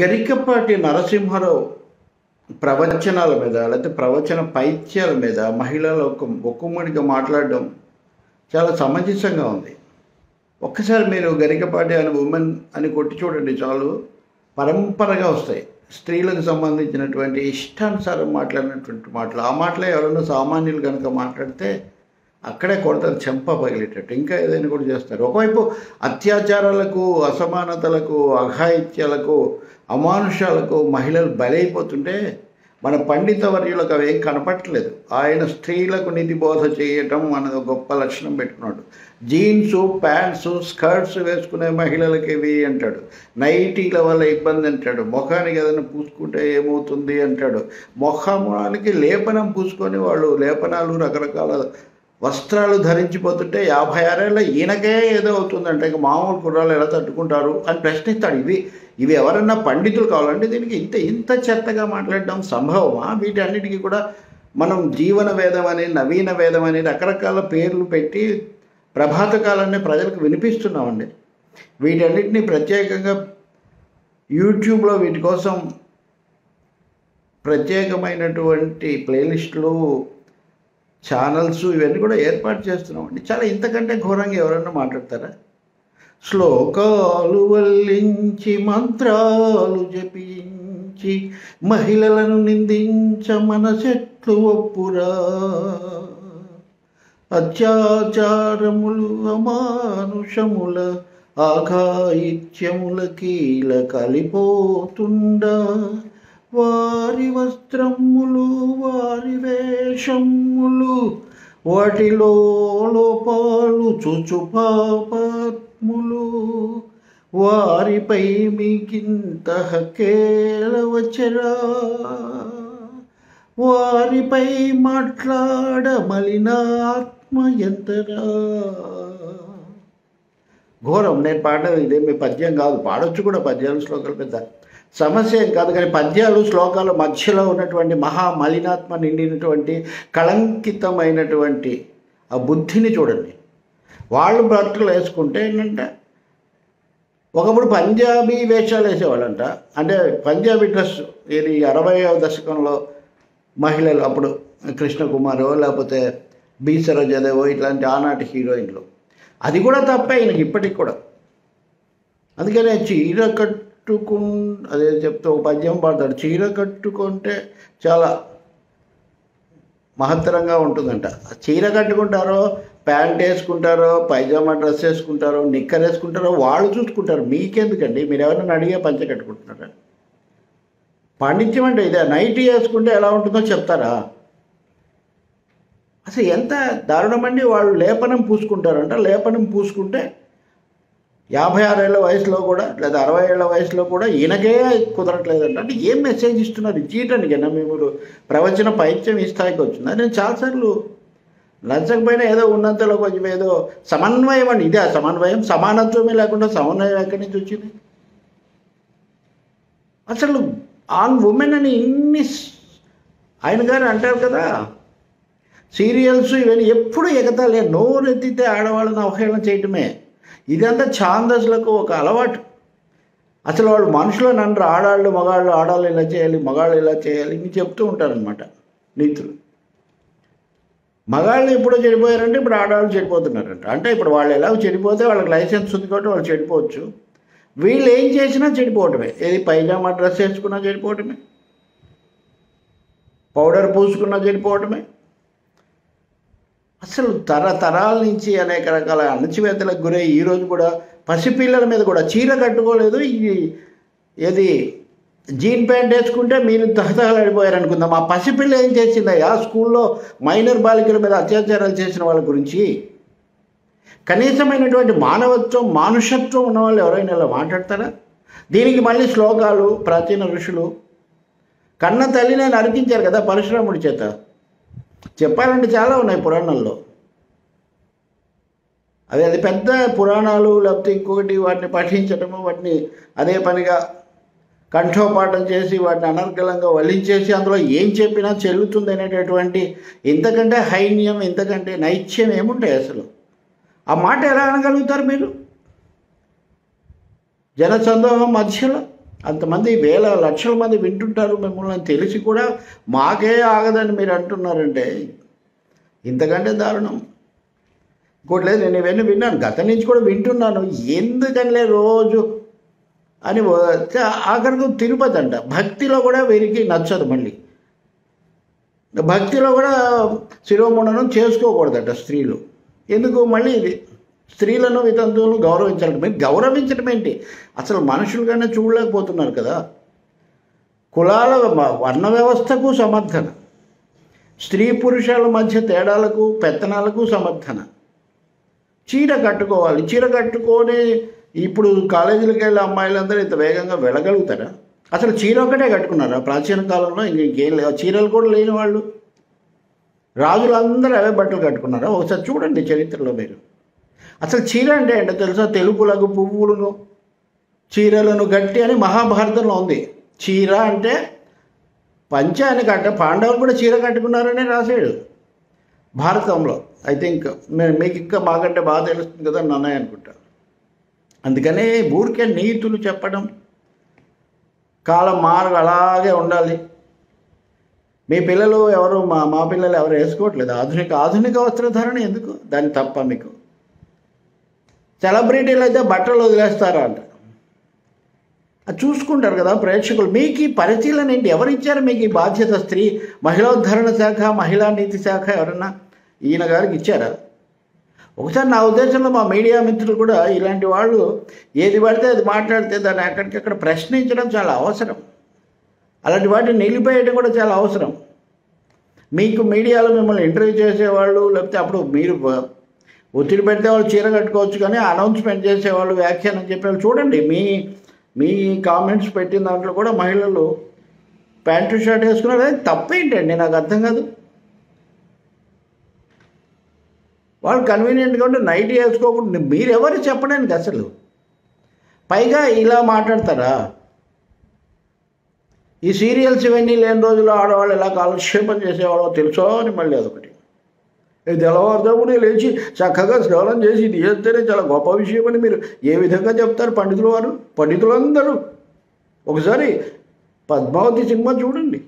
గరికపాటి నరసింహారావు ప్రవచనాల మీద లేకపోతే ప్రవచన పైత్యాల మీద మహిళల ఒక ఒక్కమ్మడిగా మాట్లాడడం చాలా సమంజసంగా ఉంది. ఒక్కసారి మీరు గరికపాటి అని ఉమెన్ అని కొట్టి చూడండి చాలు. పరంపరగా వస్తాయి. స్త్రీలకు సంబంధించినటువంటి ఇష్టానుసారం మాట్లాడినటువంటి మాటలు. ఆ మాటలే ఎవరైనా సామాన్యులు కనుక మాట్లాడితే అక్కడే కొడతారు చెంప పగిలేటట్టు. ఇంకా ఏదైనా కూడా చేస్తారు. ఒకవైపు అత్యాచారాలకు అసమానతలకు అఘాయిత్యాలకు అమానుషాలకు మహిళలు బలైపోతుంటే మన పండిత వర్యులకు అవేం కనపట్టలేదు ఆయన స్త్రీలకు నిధి బోధ చేయటం అనేది గొప్ప లక్షణం పెట్టుకున్నాడు. జీన్సు ప్యాంట్స్ స్కర్ట్స్ వేసుకునే మహిళలకి ఇవి అంటాడు. నైటీల వల్ల ఇబ్బంది అంటాడు. ముఖానికి ఏదైనా పూసుకుంటే ఏమవుతుంది అంటాడు. ముఖానికి లేపనం పూసుకొని వాళ్ళు లేపనాలు రకరకాల వస్త్రాలు ధరించిపోతుంటే యాభై ఆరేళ్ళ ఈయనకే ఏదో అవుతుందంటే. ఇంకా మామూలు కుర్రాలు ఎలా తట్టుకుంటారు అని ప్రశ్నిస్తాడు ఇవి. ఇవి ఎవరన్నా పండితులు కావాలంటే దీనికి ఇంత ఇంత చెత్తగా మాట్లాడడం సంభవమా? వీటన్నిటికీ కూడా మనం జీవన వేదం అని నవీన వేదం అని రకరకాల పేర్లు పెట్టి ప్రభాతకాలాన్ని ప్రజలకు వినిపిస్తున్నామండి. వీటన్నిటిని ప్రత్యేకంగా యూట్యూబ్లో వీటి కోసం ప్రత్యేకమైనటువంటి ప్లేలిస్టులు ఛానల్స్ ఇవన్నీ కూడా ఏర్పాటు చేస్తున్నామండి. చాలా ఇంతకంటే ఘోరంగా ఎవరన్నా మాట్లాడతారా? శ్లోకాలు వల్లించి మంత్రాలు జపించి మహిళలను నిందించ మనసెట్లు ఒప్పురా. అత్యాచారములు అమానుషముల ఆఘాయిత్యముల కీల కలిపోతుండా. వారి వస్త్రములు వారి వేషములు వాటిలో లోపాలు చుచు పాపాత్ములు వారిపై మీకింత కేళవచరా వారిపై మాట్లాడ మలినాత్మ ఎంతరా? ఘోరం నేను పాడడం ఇదేమి పద్యం కాదు. పాడొచ్చు కూడా పద్యాలు శ్లోకాలు పెద్ద. సమస్య ఏం కాదు కానీ పద్యాలు శ్లోకాల మధ్యలో ఉన్నటువంటి మహా మలినాత్మ నిండినటువంటి కళంకితమైనటువంటి ఆ బుద్ధిని చూడండి. వాళ్ళు బట్టలు వేసుకుంటే ఏంటంటే ఒకప్పుడు పంజాబీ వేషాలు వేసేవాళ్ళంట. అంటే పంజాబీ డ్రెస్ ఇది అరవైవ దశకంలో మహిళలు అప్పుడు కృష్ణకుమారో లేకపోతే బి. సరోజదేవో ఇట్లాంటి ఆనాటి హీరోయిన్లు. అది కూడా తప్పే ఈయనకి ఇప్పటికి కూడా. అందుకనే చీర కట్టుకు అదే చెప్తే ఒక పద్యం పాడతాడు. చీర కట్టుకుంటే చాలా మహత్తరంగా ఉంటుందంట. చీర కట్టుకుంటారో ప్యాంట్ వేసుకుంటారో పైజామా డ్రెస్ వేసుకుంటారో నిక్కర్ వేసుకుంటారో వాళ్ళు చూసుకుంటారు. మీకెందుకండి? మీరు ఎవరైనా అడిగే పంచ కట్టుకుంటున్నారా? పాండిత్యం అంటే ఇదే. నైట్ వేసుకుంటే ఎలా ఉంటుందో చెప్తారా? అసలు ఎంత దారుణమండి వాళ్ళు లేపనం పూసుకుంటారంట. లేపనం పూసుకుంటే యాభై ఆరేళ్ళ వయసులో కూడా లేదా అరవై ఏళ్ళ వయసులో కూడా ఈయనకే కుదరట్లేదంట అంటే ఏం మెసేజ్ ఇస్తున్నారు? చీటండి కన్నా మీరు ప్రవచన పైత్యం ఈ స్థాయికి వచ్చిందా? నేను చాలాసార్లు పైన ఏదో ఉన్నంతలో కొంచెం ఏదో సమన్వయం అండి. ఇదే సమన్వయం. సమానత్వమే లేకుండా సమన్వయం ఎక్కడి నుంచి వచ్చింది? అసలు ఆన్ ఉమెన్ అని ఇన్ని ఆయన గారు అంటారు కదా సీరియల్స్ ఇవన్నీ ఎప్పుడు ఎగతాలే నోరెత్తితే ఆడవాళ్ళని అవహేళన చేయటమే. ఇదంతా ఛాందస్లకు ఒక అలవాటు. అసలు వాళ్ళు మనుషులను నన్ను ఆడాళ్ళు మగాళ్ళు ఆడాళ్ళు ఇలా చేయాలి మగాళ్ళు ఇలా చేయాలి ఇవి చెప్తూ ఉంటారనమాట నీతులు. మగాళ్ళు ఎప్పుడో చెడిపోయారంటే ఇప్పుడు ఆడవాళ్ళు చెడిపోతున్నారంట. అంటే ఇప్పుడు వాళ్ళు ఎలా చెడిపోతే వాళ్ళకి లైసెన్స్ ఉంది కాబట్టి వాళ్ళు చెడిపోవచ్చు. వీళ్ళు ఏం చేసినా చెడిపోవటమే. ఏది పైజామా డ్రెస్ వేసుకున్నా చెడిపోవటమే. పౌడర్ పూసుకున్నా చెడిపోవటమే. అసలు తరతరాల నుంచి అనేక రకాల అణచివేతలకు గురై ఈరోజు కూడా పసిపిల్లల మీద కూడా చీర కట్టుకోలేదు. ఈ ఏది జీన్ ప్యాంట్ వేసుకుంటే మీరు తహతహలాడిపోయారు అనుకుందాం ఆ పసిపిల్ల ఏం చేసిందయ్యా? స్కూల్లో మైనర్ బాలికల మీద అత్యాచారాలు చేసిన వాళ్ళ గురించి కనీసమైనటువంటి మానవత్వం మానుషత్వం ఉన్న వాళ్ళు ఎవరైనా ఇలా మాట్లాడతారా? దీనికి మళ్ళీ శ్లోకాలు ప్రాచీన ఋషులు కన్న తల్లినే నరికించారు కదా పరశురాముడి చేత. చెప్పాలంటే చాలా ఉన్నాయి పురాణాల్లో. అవి అది పెద్ద పురాణాలు లేకపోతే ఇంకొకటి వాటిని పఠించటము వాటిని అదే పనిగా కంఠోపాఠం చేసి వాటిని అనర్గళంగా వల్లించేసి అందులో ఏం చెప్పినా చెల్లుతుంది అనేటటువంటి ఇంతకంటే హైన్యం ఇంతకంటే నైత్యం ఏముంటాయి అసలు? ఆ మాట ఎలా అనగలుగుతారు మీరు? జనసందోహం మధ్యలో అంతమంది వేల లక్షల మంది వింటుంటారు మిమ్మల్ని తెలిసి కూడా మాకే ఆగదని మీరు అంటున్నారంటే ఇంతకంటే దారుణం. ఇంకోటి లేదు నేను ఇవన్నీ విన్నాను. గత నుంచి కూడా వింటున్నాను. ఎందుకనిలే రోజు అని వస్తే ఆఖరికి తిరుపతి అంట. భక్తిలో కూడా వీరికి నచ్చదు మళ్ళీ. భక్తిలో కూడా శిరోముండనం చేసుకోకూడదట స్త్రీలు. ఎందుకు మళ్ళీ ఇది? స్త్రీలను వితంతువులను గౌరవించాలంటే మీరు గౌరవించడం ఏంటి? అసలు మనుషులుగానే చూడలేకపోతున్నారు కదా. కులాల వర్ణ వ్యవస్థకు సమర్థన. స్త్రీ పురుషుల మధ్య తేడాలకు పెత్తనాలకు సమర్థన. చీర కట్టుకోవాలి. చీర కట్టుకొని ఇప్పుడు కాలేజీలకు వెళ్ళే అమ్మాయిలందరూ ఇంత వేగంగా వెళ్ళగలుగుతారా? అసలు చీర ఒకటే కట్టుకున్నారా? ప్రాచీన కాలంలో ఇంకేం లేవు. చీరలు కూడా లేని వాళ్ళు. రాజులందరూ అవే బట్టలు కట్టుకున్నారా? ఒకసారి చూడండి చరిత్రలో మీరు. అసలు చీర అంటే ఏంటో తెలుసా? తెలుపులకు పువ్వులను చీరలను గట్టి అని మహాభారతంలో ఉంది. చీర అంటే పంచానికి అని కట్ట. పాండవులు కూడా చీర కట్టుకున్నారని రాశాడు భారతంలో. ఐ థింక్ మీకు ఇంకా మాకంటే బాగా తెలుస్తుంది కదా అని అన్నయ్య అనుకుంటా. అందుకనే ఊరికే నీతులు చెప్పడం కాలం మారు అలాగే ఉండాలి. మీ పిల్లలు ఎవరు మా మా పిల్లలు ఎవరు వేసుకోవట్లేదు. ఆధునిక ఆధునిక వస్త్రధారణ ఎందుకు? దాని తప్ప మీకు. సెలబ్రిటీలు అయితే బట్టలు వదిలేస్తారా అంట. చూసుకుంటారు కదా ప్రేక్షకులు. మీకు ఈ పరిశీలన ఏంటి? ఎవరిచ్చారు మీకు ఈ బాధ్యత? స్త్రీ మహిళోద్ధరణ శాఖ మహిళా నీతి శాఖ ఎవరన్నా? ఈయన గారికి ఇచ్చారా. ఒకసారి నా ఉద్దేశంలో మా మీడియా మిత్రులు కూడా ఇలాంటి వాళ్ళు ఏది పడితే అది మాట్లాడితే దాన్ని అక్కడికక్కడ ప్రశ్నించడం చాలా అవసరం. అలాంటి వాటిని నిలిపేయడం కూడా చాలా అవసరం. మీకు మీడియాలో మిమ్మల్ని ఇంటర్వ్యూ చేసేవాళ్ళు లేకపోతే అప్పుడు మీరు ఒత్తిడి పెడితే వాళ్ళు చీర కట్టుకోవచ్చు కానీ అనౌన్స్మెంట్ చేసేవాళ్ళు వ్యాఖ్యానం చెప్పేవాళ్ళు చూడండి. మీ మీ కామెంట్స్ పెట్టిన దాంట్లో కూడా మహిళలు ప్యాంటు షర్ట్ వేసుకున్నారు. అది తప్పేంటండి? నాకు అర్థం కాదు. వాళ్ళు కన్వీనియంట్గా ఉంటే నైట్ వేసుకోకుండా మీరెవరు చెప్పడానికి అసలు? పైగా ఇలా మాట్లాడతారా? ఈ సీరియల్స్ ఇవన్నీ లేని రోజుల్లో ఆడవాళ్ళు ఎలా కాలక్షేపం చేసేవాళ్ళో తెలుసో అని మళ్ళీ అదొకటి. ఇది తెల్లవారుజామునే లేచి చక్కగా స్నానం చేసి ఇది చేస్తేనే చాలా గొప్ప విషయం అని మీరు ఏ విధంగా చెప్తారు పండితులు వారు? పండితులందరూ. ఒకసారి పద్మావతి సినిమా చూడండి.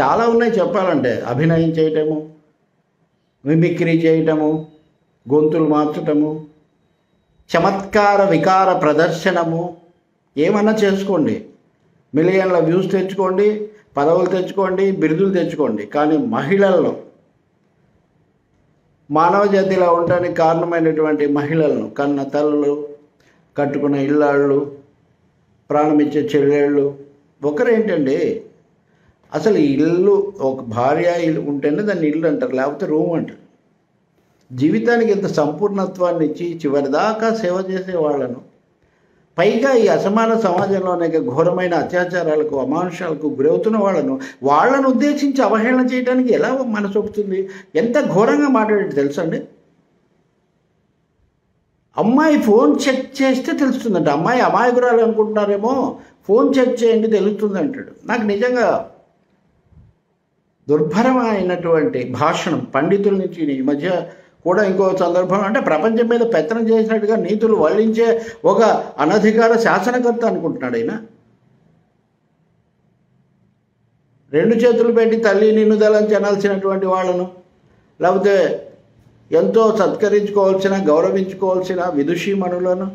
చాలా ఉన్నాయి చెప్పాలంటే. అభినయం చేయటము మిమిక్రీ చేయటము గొంతులు మార్చటము చమత్కార వికార ప్రదర్శనము ఏమన్నా చేసుకోండి. మిలియన్ల వ్యూస్ తెచ్చుకోండి పదవులు తెచ్చుకోండి బిరుదులు తెచ్చుకోండి. కానీ మహిళల్లో మానవ జాతిలో ఉండడానికి కారణమైనటువంటి మహిళలను కన్న తల్లులు కట్టుకున్న ఇళ్ళాళ్ళు ప్రాణమిచ్చే చెల్లెళ్ళు ఒకరేంటండి? అసలు ఇల్లు ఒక భార్య ఇల్లు ఉంటేనే దాన్ని ఇల్లు అంటారు లేకపోతే రూమ్ అంటారు. జీవితానికి ఇంత సంపూర్ణత్వాన్ని ఇచ్చి చివరిదాకా సేవ చేసే వాళ్ళను పైగా ఈ అసమాన సమాజంలో అనేక ఘోరమైన అత్యాచారాలకు అమానుషాలకు గురవుతున్న వాళ్ళను వాళ్ళను ఉద్దేశించి అవహేళన చేయడానికి ఎలా మనసు ఒప్పుతుంది? ఎంత ఘోరంగా మాట్లాడేది తెలుసండి అమ్మాయి ఫోన్ చెక్ చేస్తే తెలుస్తుందంట. అమ్మాయి అమాయకురాలు అనుకుంటున్నారేమో ఫోన్ చెక్ చేయండి తెలుస్తుంది అంటాడు నాకు నిజంగా దుర్భరమైనటువంటి భాషణం పండితుల నుంచి ఈ మధ్య కూడా ఇంకో సందర్భం అంటే ప్రపంచం మీద పెత్తనం చేసినట్టుగా నీతులు వల్లించే ఒక అనధికార శాసనకర్త అనుకుంటున్నాడు ఆయన రెండు చేతులు పెట్టి తల్లి నిన్నుదలని అనాల్సినటువంటి వాళ్ళను లేకపోతే ఎంతో సత్కరించుకోవాల్సిన గౌరవించుకోవాల్సిన విదుషీమణులను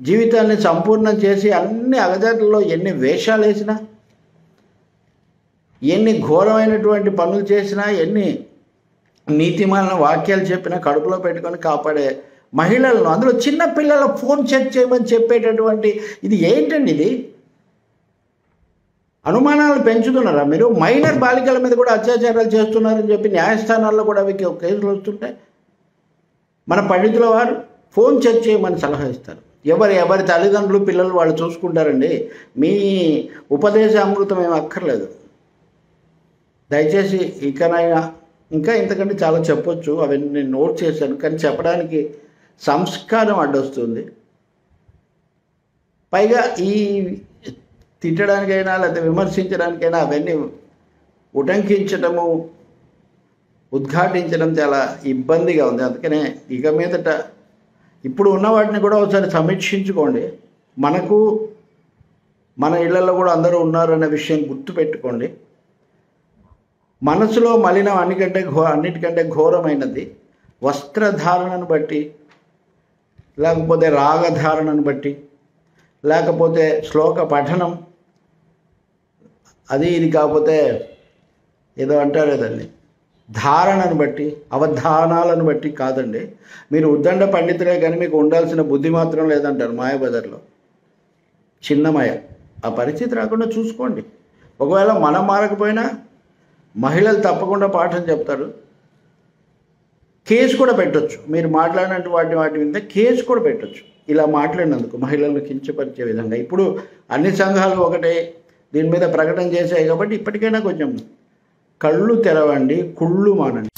జీవితాన్ని సంపూర్ణం చేసి అన్ని అగజాట్లలో ఎన్ని వేషాలు వేసినా ఎన్ని ఘోరమైనటువంటి పనులు చేసినా ఎన్ని నీతిమాలిన వాక్యాలు చెప్పినా కడుపులో పెట్టుకొని కాపాడే మహిళలను అందులో చిన్న పిల్లల ఫోన్ చెక్ చేయమని చెప్పేటటువంటి ఇది ఏంటండి ఇది? అనుమానాలు పెంచుతున్నారా మీరు? మైనర్ బాలికల మీద కూడా అత్యాచారాలు చేస్తున్నారని చెప్పి న్యాయస్థానాల్లో కూడా అవి కేసులు వస్తుంటాయి. మన పండితుల వారు ఫోన్ చెక్ చేయమని సలహా ఇస్తారు. ఎవరు ఎవరి తల్లిదండ్రులు పిల్లలు వాళ్ళు చూసుకుంటారండి. మీ ఉపదేశ అమృతం ఏమి అక్కర్లేదు. దయచేసి ఇకనైనా ఇంకా ఇంతకంటే చాలా చెప్పొచ్చు. అవన్నీ నేను నోట్ చేశాను. కానీ చెప్పడానికి సంస్కారం అడ్డొస్తుంది. పైగా ఈ తిట్టడానికైనా లేకపోతే విమర్శించడానికైనా అవన్నీ ఉటంకించడము ఉద్ఘాటించడం చాలా ఇబ్బందిగా ఉంది. అందుకనే ఇక మీదట ఇప్పుడు ఉన్న వాటిని కూడా ఒకసారి సమీక్షించుకోండి. మనకు మన ఇళ్ళలో కూడా అందరూ ఉన్నారనే విషయం గుర్తుపెట్టుకోండి. మనసులో మలినం అన్నికంటే ఘో అన్నిటికంటే ఘోరమైనది వస్త్రధారణను బట్టి లేకపోతే రాగధారణను బట్టి లేకపోతే శ్లోక పఠనం అది ఇది కాకపోతే ఏదో అంటారు కదండి. ధారణను బట్టి అవధానాలను బట్టి కాదండి. మీరు ఉద్దండ పండితులే కానీ మీకు ఉండాల్సిన బుద్ధి మాత్రం లేదంటారు మాయబజార్లో చిన్నమయ ఆ పరిస్థితి రాకుండా చూసుకోండి. ఒకవేళ మనం మారకపోయినా మహిళలు తప్పకుండా పాఠం చెప్తారు. కేసు కూడా పెట్టొచ్చు. మీరు మాట్లాడినట్టు వాటి వాటి మీద కేసు కూడా పెట్టొచ్చు. ఇలా మాట్లాడినందుకు మహిళలను కించపరిచే విధంగా. ఇప్పుడు అన్ని సంఘాలు ఒకటే. దీని మీద ప్రకటన చేశాయి కాబట్టి ఇప్పటికైనా కొంచెం కళ్ళు తెరవండి కుళ్ళు మానండి.